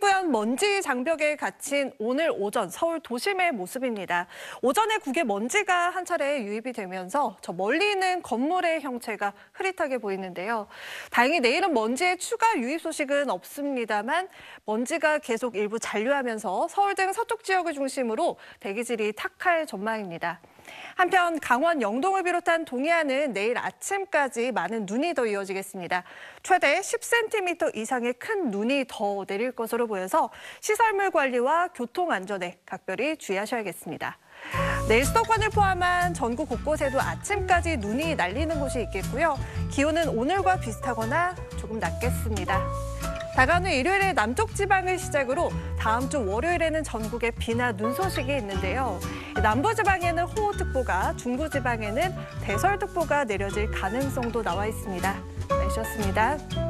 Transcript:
뿌연 먼지 장벽에 갇힌 오늘 오전 서울 도심의 모습입니다. 오전에 국에 먼지가 한 차례 유입이 되면서 저 멀리 있는 건물의 형체가 흐릿하게 보이는데요. 다행히 내일은 먼지의 추가 유입 소식은 없습니다만 먼지가 계속 일부 잔류하면서 서울 등 서쪽 지역을 중심으로 대기질이 탁할 전망입니다. 한편 강원 영동을 비롯한 동해안은 내일 아침까지 많은 눈이 더 이어지겠습니다. 최대 10cm 이상의 큰 눈이 더 내릴 것으로 보여서 시설물 관리와 교통 안전에 각별히 주의하셔야겠습니다. 내일 수도권을 포함한 전국 곳곳에도 아침까지 눈이 날리는 곳이 있겠고요. 기온은 오늘과 비슷하거나 조금 낮겠습니다. 다가오는 일요일에 남쪽 지방을 시작으로 다음 주 월요일에는 전국에 비나 눈 소식이 있는데요. 남부 지방에는 호우특보가, 중부 지방에는 대설특보가 내려질 가능성도 나와 있습니다. 날씨였습니다.